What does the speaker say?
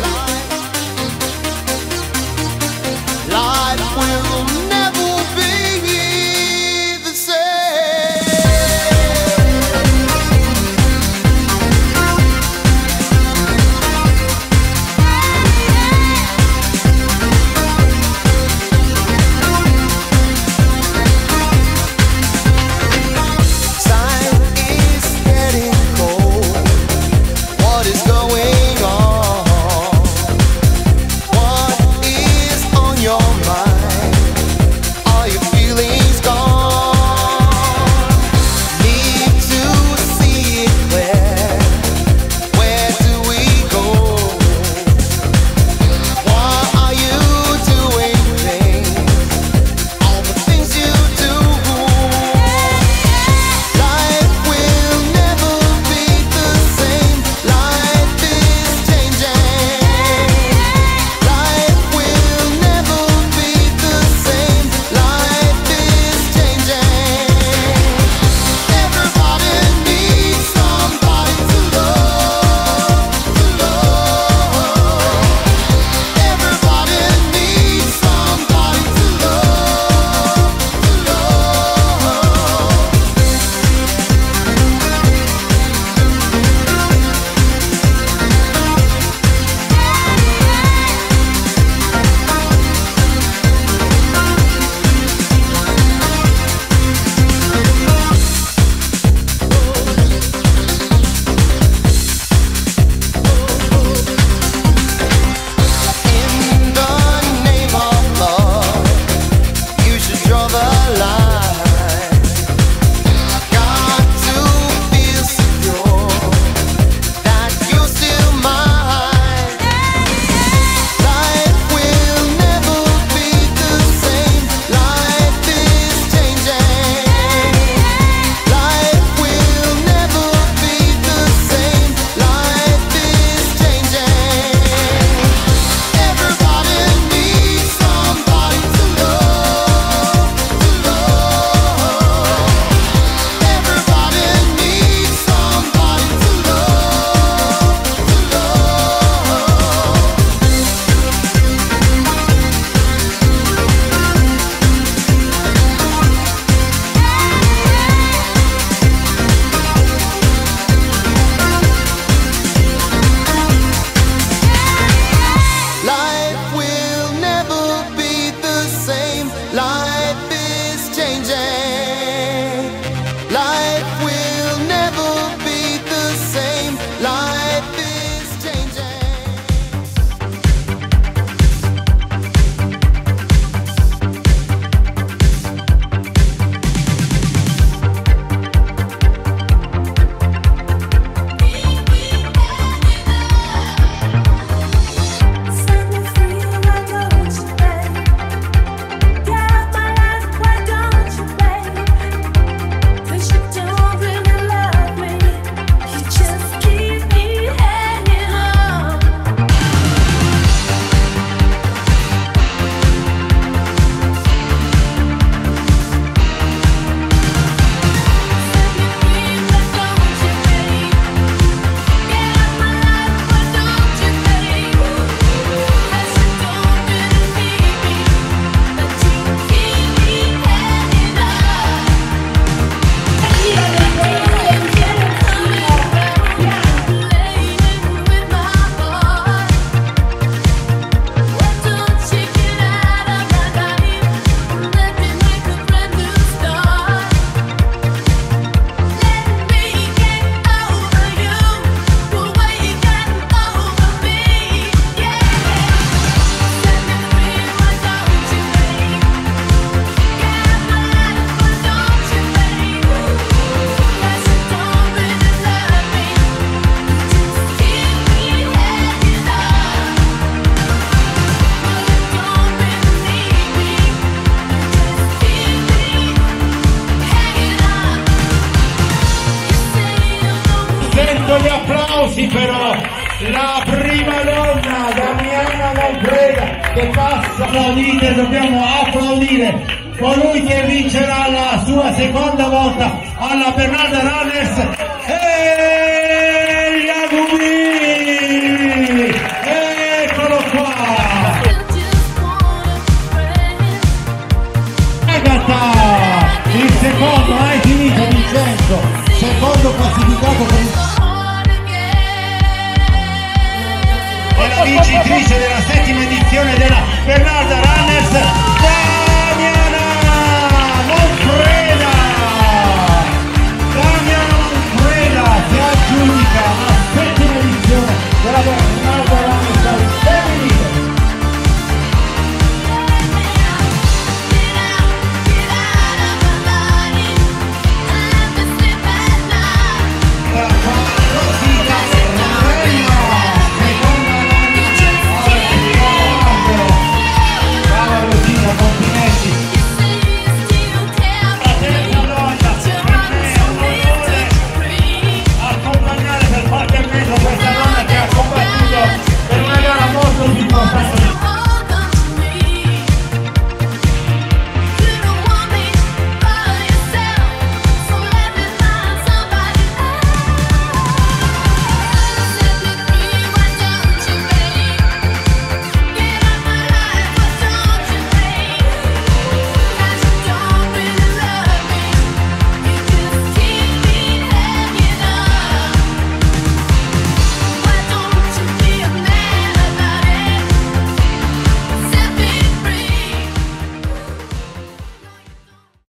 life. Applausi però. La prima donna Damiana Valfreda che passa applaudite dobbiamo applaudire colui che vincerà la sua seconda volta alla Bernarda Runners vincitrice della settima edizione della Bernarda Runners